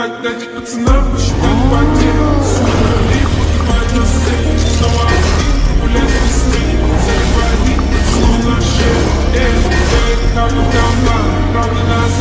так дать пацанам посчитать потери Сухо лип, погибать на сцене Снова один, гулять по сцене Заливай один, словно шея Эй, эй, там, там, там, правда нас